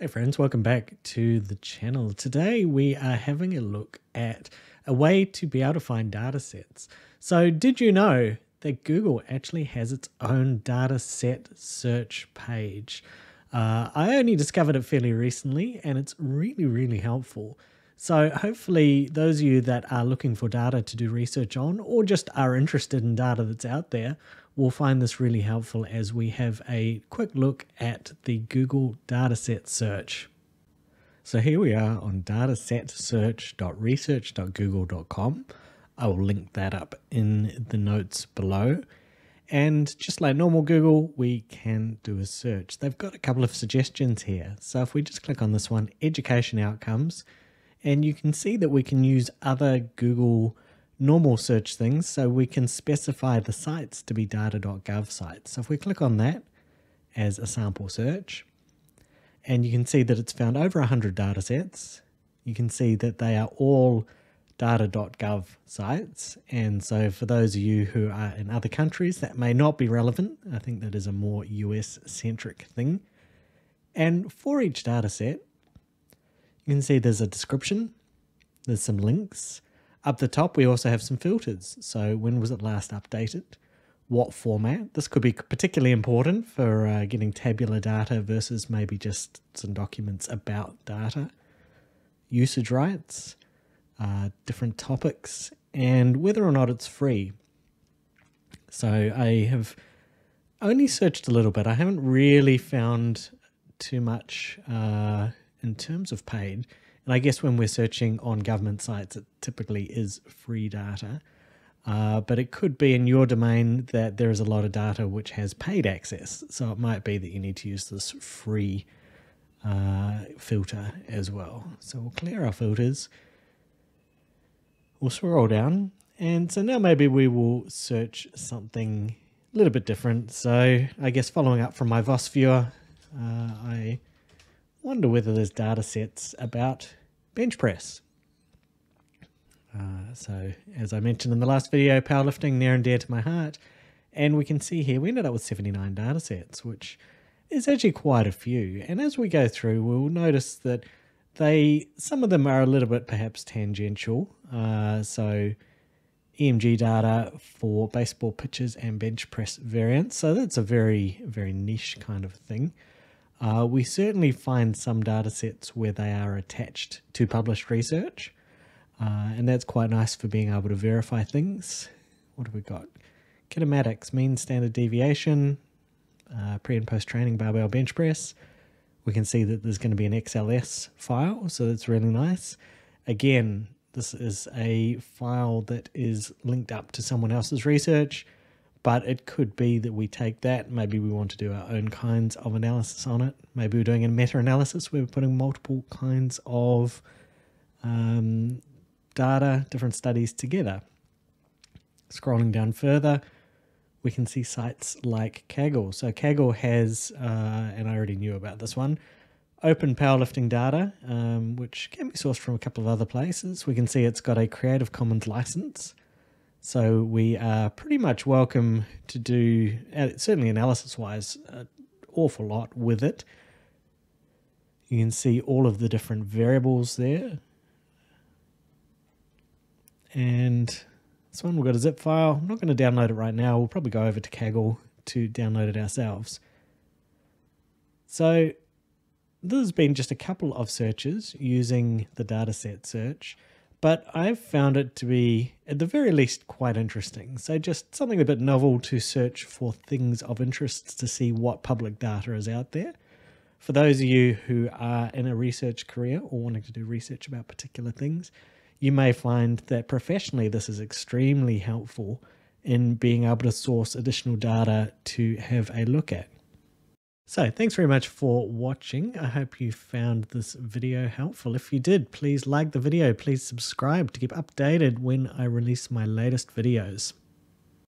Hey friends, welcome back to the channel. Today we are having a look at a way to be able to find data sets. So did you know that Google actually has its own data set search page? Uh, I only discovered it fairly recently and it's really, really helpful. So hopefully those of you that are looking for data to do research on or just are interested in data that's out there will find this really helpful as we have a quick look at the Google dataset search. So here we are on datasetsearch.research.google.com. I will link that up in the notes below. And just like normal Google, we can do a search. They've got a couple of suggestions here. So if we just click on this one, education outcomes, and you can see that we can use other Google normal search things. So we can specify the sites to be data.gov sites. So if we click on that as a sample search, and you can see that it's found over 100 data sets. You can see that they are all data.gov sites. And so for those of you who are in other countries, that may not be relevant. I think that is a more US centric thing. And for each data set, you can see there's a description, there's some links. Up the top, we also have some filters. So when was it last updated? What format? This could be particularly important for uh, getting tabular data versus maybe just some documents about data. Usage rights, uh, different topics, and whether or not it's free. So I have only searched a little bit. I haven't really found too much uh, in terms of paid, and I guess when we're searching on government sites, it typically is free data. Uh, but it could be in your domain that there is a lot of data which has paid access. So it might be that you need to use this free uh, filter as well. So we'll clear our filters. We'll scroll down. And so now maybe we will search something a little bit different. So I guess following up from my VOS viewer, uh, I wonder whether there's data sets about bench press. Uh, so as I mentioned in the last video, powerlifting near and dear to my heart. And we can see here we ended up with 79 data sets, which is actually quite a few. And as we go through, we'll notice that they some of them are a little bit perhaps tangential. Uh, so EMG data for baseball pitches and bench press variants. So that's a very, very niche kind of thing. Uh, we certainly find some data sets where they are attached to published research, uh, and that's quite nice for being able to verify things. What have we got? Kinematics, mean standard deviation, uh, pre and post training barbell bench press. We can see that there's going to be an XLS file, so that's really nice. Again, this is a file that is linked up to someone else's research but it could be that we take that, maybe we want to do our own kinds of analysis on it. Maybe we're doing a meta-analysis where we're putting multiple kinds of um, data, different studies together. Scrolling down further, we can see sites like Kaggle. So Kaggle has, uh, and I already knew about this one, open powerlifting data, um, which can be sourced from a couple of other places. We can see it's got a Creative Commons license. So we are pretty much welcome to do, uh, certainly analysis wise, an awful lot with it. You can see all of the different variables there. And this one, we've got a zip file. I'm not going to download it right now. We'll probably go over to Kaggle to download it ourselves. So this has been just a couple of searches using the dataset search but I've found it to be, at the very least, quite interesting. So, just something a bit novel to search for things of interest to see what public data is out there. For those of you who are in a research career or wanting to do research about particular things, you may find that professionally this is extremely helpful in being able to source additional data to have a look at. So thanks very much for watching. I hope you found this video helpful. If you did, please like the video. Please subscribe to keep updated when I release my latest videos.